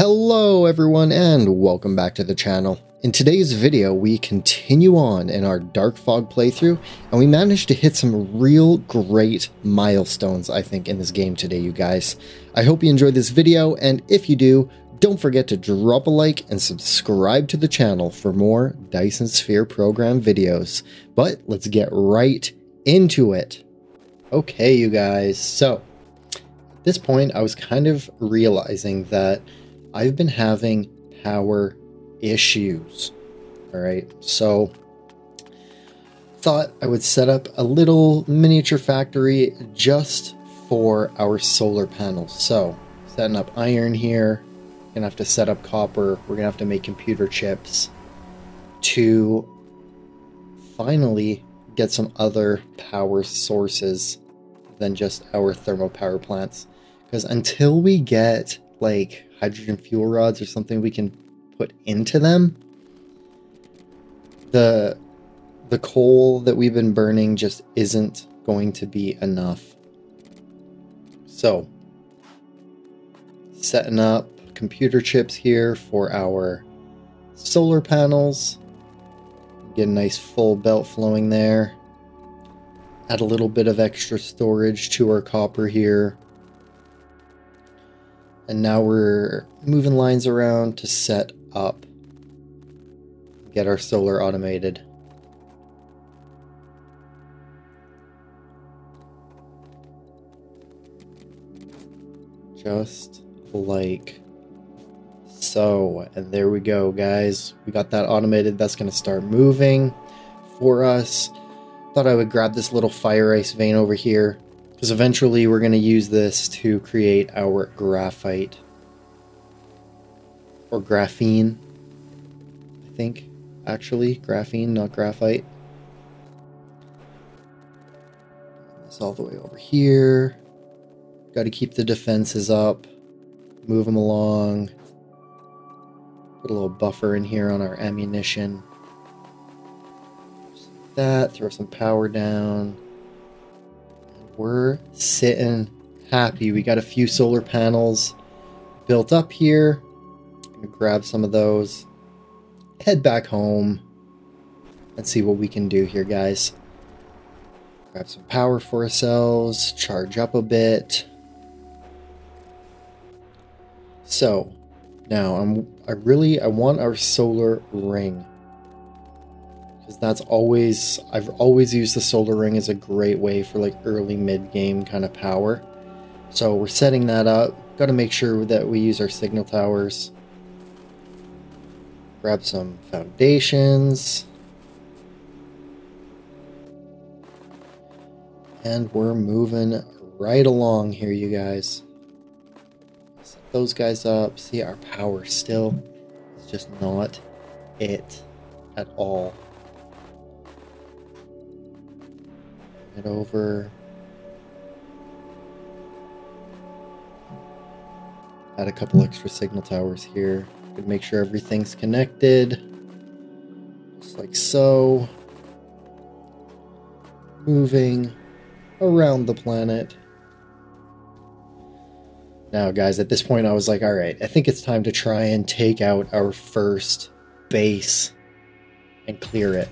Hello everyone and welcome back to the channel. In today's video we continue on in our Dark Fog playthrough and we managed to hit some real great milestones I think in this game today you guys. I hope you enjoyed this video and if you do, don't forget to drop a like and subscribe to the channel for more Dyson Sphere program videos. But let's get right into it. Okay you guys, so at this point I was kind of realizing that I've been having power issues. All right, so thought I would set up a little miniature factory just for our solar panels. So setting up iron here, gonna have to set up copper. We're gonna have to make computer chips to finally get some other power sources than just our thermal power plants. Because until we get like hydrogen fuel rods or something we can put into them, the the coal that we've been burning just isn't going to be enough. So, setting up computer chips here for our solar panels. Get a nice full belt flowing there. Add a little bit of extra storage to our copper here. And now we're moving lines around to set up, get our solar automated. Just like so. And there we go, guys. We got that automated. That's going to start moving for us. Thought I would grab this little fire ice vein over here because eventually we're going to use this to create our graphite. Or graphene. I think, actually. Graphene, not graphite. This all the way over here. Got to keep the defenses up. Move them along. Put a little buffer in here on our ammunition. Just like that. Throw some power down we're sitting happy. We got a few solar panels built up here. Gonna grab some of those, head back home, and see what we can do here, guys. Grab some power for ourselves, charge up a bit. So, now I'm I really I want our solar ring because that's always I've always used the solar ring as a great way for like early mid game kind of power. So we're setting that up. Got to make sure that we use our signal towers. Grab some foundations. And we're moving right along here, you guys. Set those guys up. See, our power still is just not it at all. It over. Add a couple extra signal towers here. Could make sure everything's connected. Just like so. Moving around the planet. Now, guys, at this point, I was like, all right, I think it's time to try and take out our first base and clear it.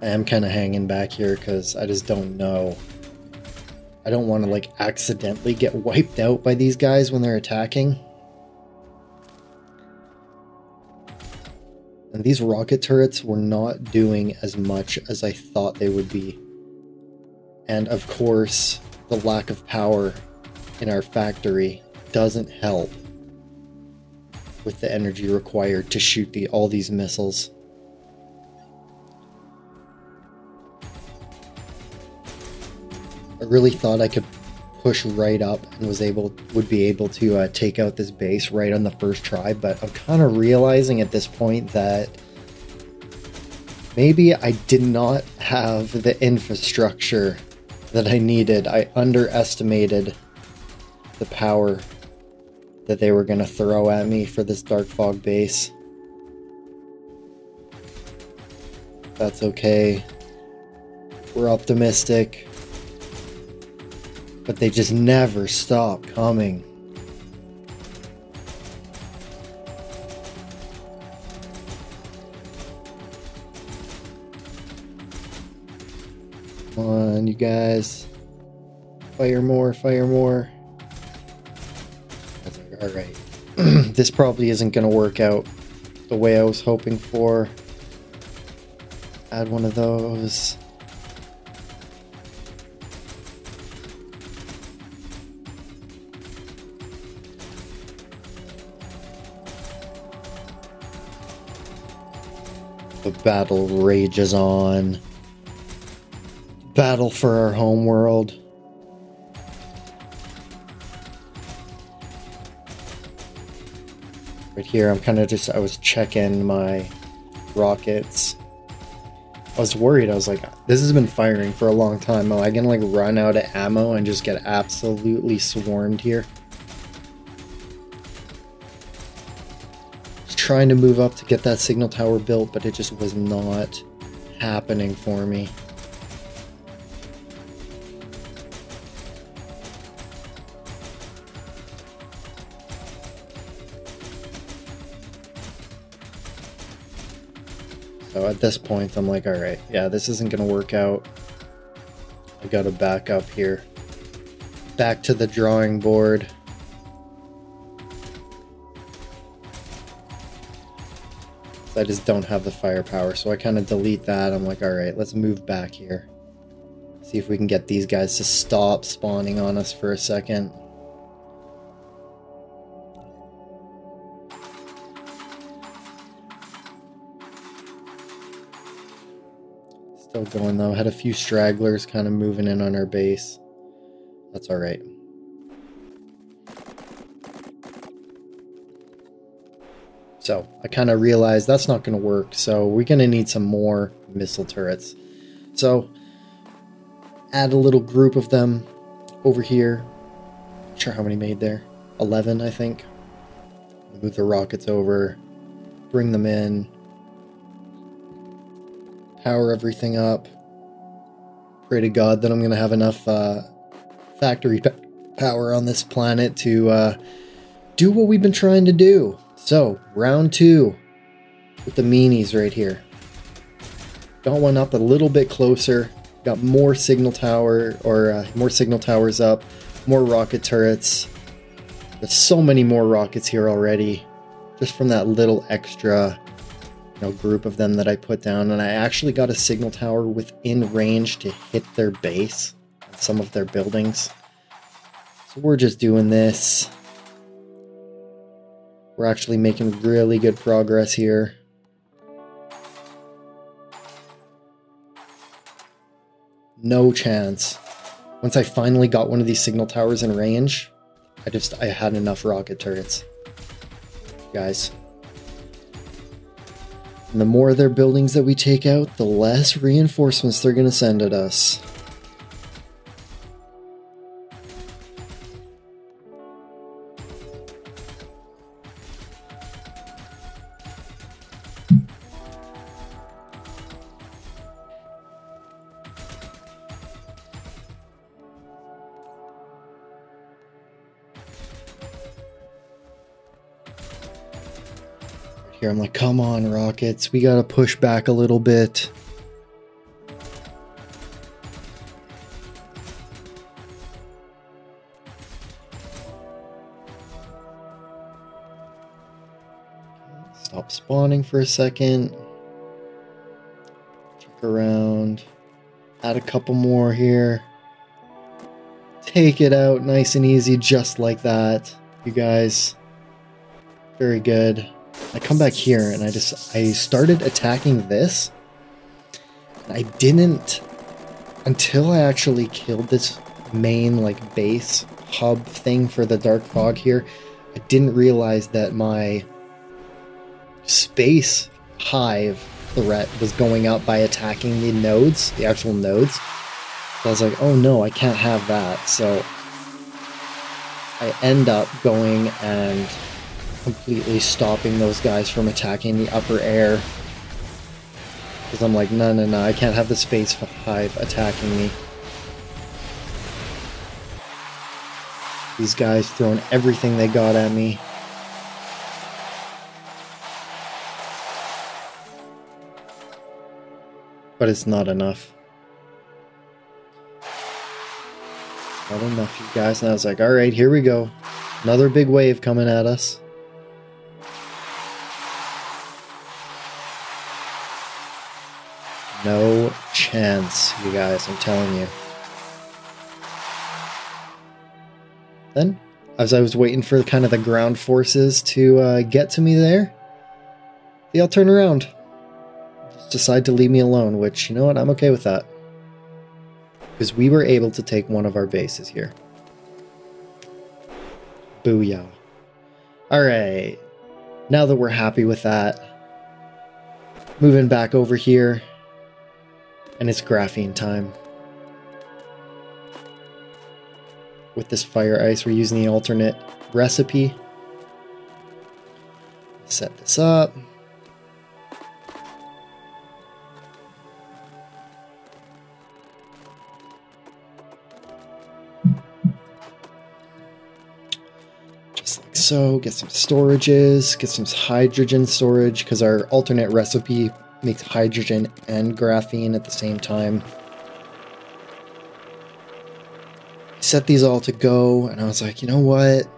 I am kind of hanging back here because I just don't know. I don't want to like accidentally get wiped out by these guys when they're attacking. And these rocket turrets were not doing as much as I thought they would be. And of course, the lack of power in our factory doesn't help with the energy required to shoot the, all these missiles. Really thought I could push right up and was able would be able to uh, take out this base right on the first try but i'm kind of realizing at this point that maybe i did not have the infrastructure that i needed. I underestimated the power that they were going to throw at me for this dark fog base. That's okay. We're optimistic. But they just never stop coming. Come on, you guys. Fire more, fire more. Alright. this probably isn't going to work out the way I was hoping for. Add one of those. The battle rages on. Battle for our homeworld. Right here, I'm kind of just, I was checking my rockets. I was worried, I was like, this has been firing for a long time. Am I gonna like run out of ammo and just get absolutely swarmed here? Trying to move up to get that signal tower built, but it just was not happening for me. So at this point, I'm like, all right, yeah, this isn't going to work out. I got to back up here. Back to the drawing board. I just don't have the firepower, so I kind of delete that. I'm like, all right, let's move back here. See if we can get these guys to stop spawning on us for a second. Still going though. Had a few stragglers kind of moving in on our base. That's alright. So I kind of realized that's not going to work. So we're going to need some more missile turrets. So add a little group of them over here. Not sure how many made there. 11, I think. Move the rockets over. Bring them in power everything up. Pray to God that I'm going to have enough uh, factory power on this planet to uh, do what we've been trying to do. So, round two with the meanies right here. Got one up a little bit closer. Got more signal tower or uh, more signal towers up, more rocket turrets. There's so many more rockets here already, just from that little extra know, group of them that I put down, and I actually got a signal tower within range to hit their base, some of their buildings. So we're just doing this. We're actually making really good progress here. No chance. Once I finally got one of these signal towers in range, I just, I had enough rocket turrets. Guys, and the more of their buildings that we take out, the less reinforcements they're going to send at us. I'm like, come on, Rockets. We gotta push back a little bit. Stop spawning for a second. Check around. Add a couple more here. Take it out nice and easy, just like that, you guys. Very good. I come back here and I just, I started attacking this. I didn't, until I actually killed this main like base hub thing for the Dark Fog here, I didn't realize that my space hive threat was going up by attacking the nodes, the actual nodes. So I was like, oh no, I can't have that. So I end up going and completely stopping those guys from attacking the upper air. Because I'm like, no, no, no, I can't have the Space Hive attacking me. These guys throwing everything they got at me. But it's not enough. Not enough, you guys. And I was like, alright, here we go. Another big wave coming at us. No chance, you guys, I'm telling you. Then, as I was waiting for kind of the ground forces to uh, get to me there, they all turn around. Just decide to leave me alone, which, you know what, I'm okay with that. Because we were able to take one of our bases here. Booyah. Alright. Now that we're happy with that, moving back over here, and it's graphene time. With this fire ice, we're using the alternate recipe. Set this up. Just like so, get some storages, get some hydrogen storage, because our alternate recipe makes hydrogen and graphene at the same time. Set these all to go, and I was like, you know what?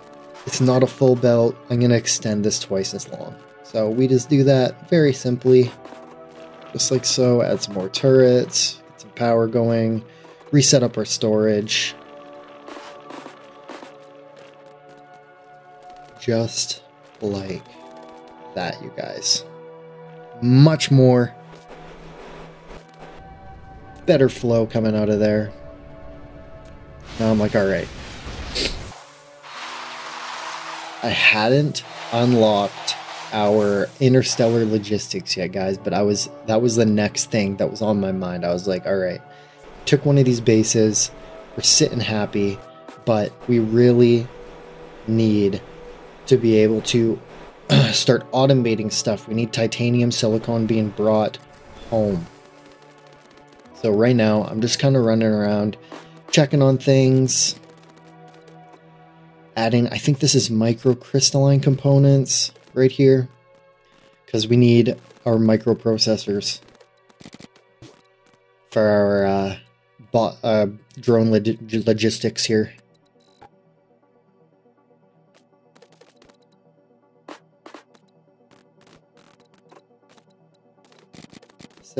It's not a full belt. I'm going to extend this twice as long. So we just do that very simply. Just like so, add some more turrets, get some power going, reset up our storage. Just like that, you guys much more better flow coming out of there. Now I'm like, all right. I hadn't unlocked our interstellar logistics yet, guys, but I was that was the next thing that was on my mind. I was like, all right, took one of these bases, we're sitting happy, but we really need to be able to start automating stuff. We need titanium silicon being brought home. So right now, I'm just kind of running around, checking on things, adding, I think this is microcrystalline components right here, because we need our microprocessors for our uh, uh, drone log logistics here.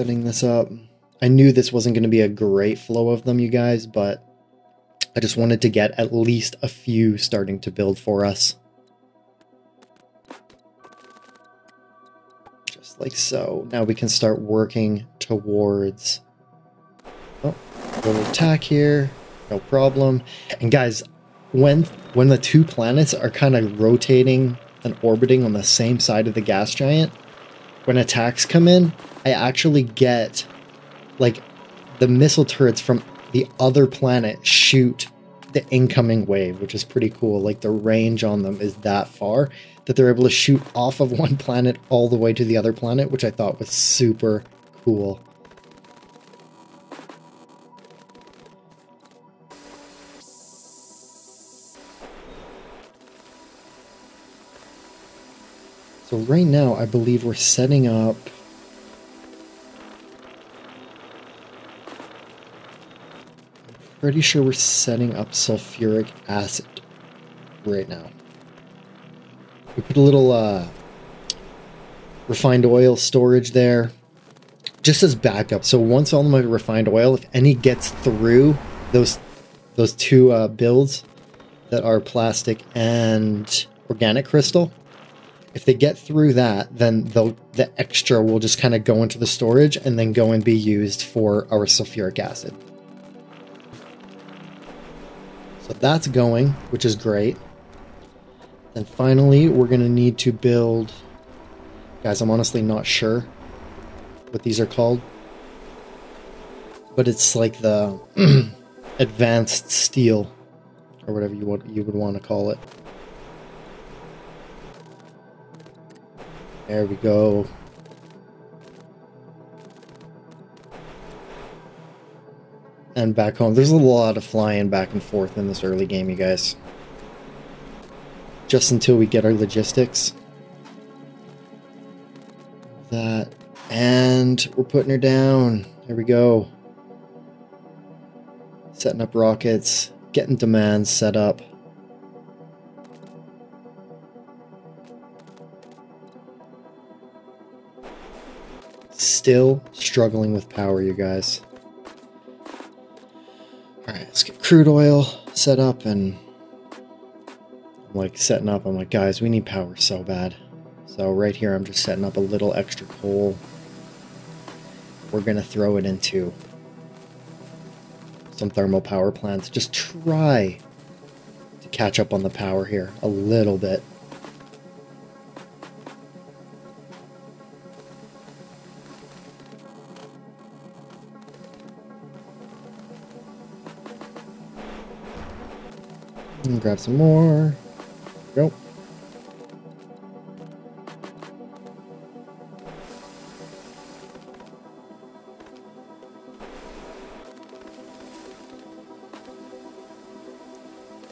Setting this up. I knew this wasn't going to be a great flow of them, you guys, but I just wanted to get at least a few starting to build for us. Just like so. Now we can start working towards... Oh, little attack here. No problem. And guys, when when the two planets are kind of rotating and orbiting on the same side of the gas giant, when attacks come in, I actually get like the missile turrets from the other planet shoot the incoming wave, which is pretty cool. Like the range on them is that far that they're able to shoot off of one planet all the way to the other planet, which I thought was super cool. So right now, I believe we're setting up pretty sure we're setting up sulfuric acid right now. We put a little uh, refined oil storage there just as backup. So once all my refined oil, if any gets through those those two uh, builds that are plastic and organic crystal, if they get through that, then the the extra will just kind of go into the storage and then go and be used for our sulfuric acid. So that's going, which is great. And finally, we're going to need to build... Guys, I'm honestly not sure what these are called. But it's like the advanced steel, or whatever you, want, you would want to call it. There we go. And back home. There's a lot of flying back and forth in this early game, you guys. Just until we get our logistics. That. And we're putting her down. There we go. Setting up rockets. Getting demands set up. Still struggling with power, you guys. Alright, let's get crude oil set up and I'm like setting up. I'm like, guys, we need power so bad. So right here, I'm just setting up a little extra coal. We're going to throw it into some thermal power plants. Just try to catch up on the power here a little bit. And grab some more. Go.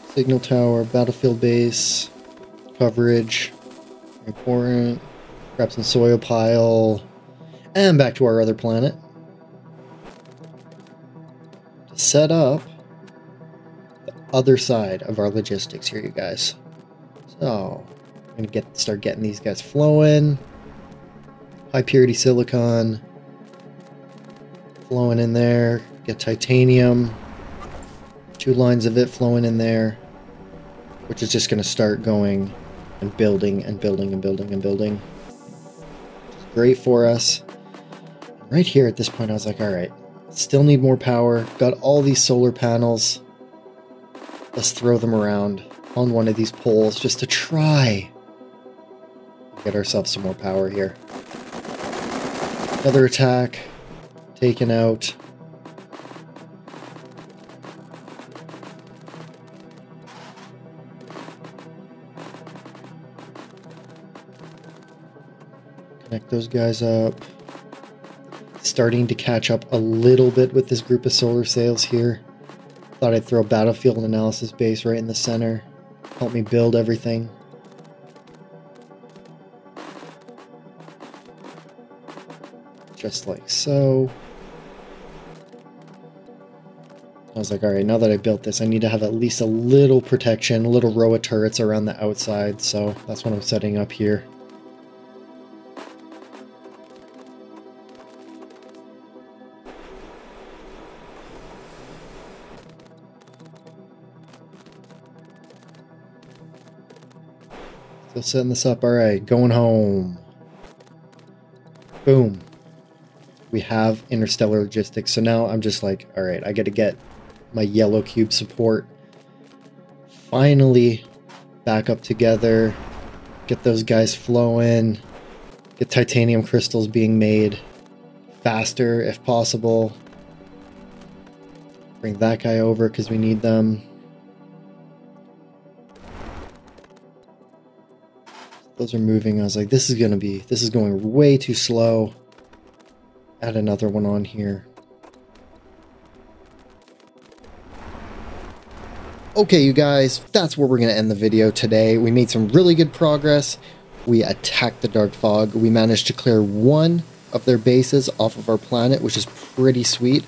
Signal tower, battlefield base, coverage, important. Grab some soil pile, and back to our other planet. To set up other side of our logistics here, you guys. So, I'm gonna get start getting these guys flowing. High purity silicon flowing in there. Get titanium. Two lines of it flowing in there, which is just gonna start going and building and building and building and building. Great for us. Right here at this point, I was like, all right, still need more power. Got all these solar panels Let's throw them around on one of these poles just to try get ourselves some more power here. Another attack taken out. Connect those guys up. Starting to catch up a little bit with this group of solar sails here. Thought I'd throw battlefield analysis base right in the center. Help me build everything. Just like so. I was like, alright, now that I built this, I need to have at least a little protection, a little row of turrets around the outside, so that's what I'm setting up here. Setting this up. All right, going home. Boom. We have interstellar logistics. So now I'm just like, all right, I got to get my yellow cube support finally back up together. Get those guys flowing. Get titanium crystals being made faster if possible. Bring that guy over because we need them. Those are moving. I was like, this is going to be, this is going way too slow. Add another one on here. Okay, you guys, that's where we're going to end the video today. We made some really good progress. We attacked the Dark Fog. We managed to clear one of their bases off of our planet, which is pretty sweet.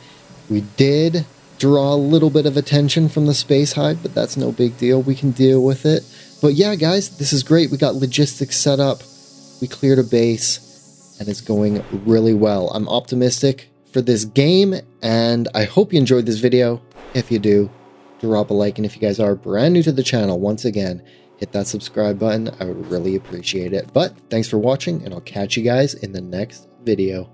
We did draw a little bit of attention from the space hive, but that's no big deal. We can deal with it. But yeah, guys, this is great. We got logistics set up. We cleared a base, and it's going really well. I'm optimistic for this game, and I hope you enjoyed this video. If you do, drop a like, and if you guys are brand new to the channel, once again, hit that subscribe button. I would really appreciate it. But thanks for watching, and I'll catch you guys in the next video.